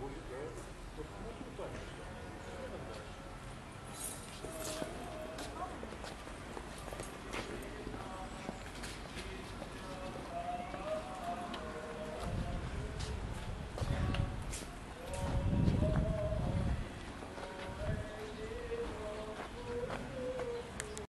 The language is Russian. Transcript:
будет, да. Вот, ну, питание.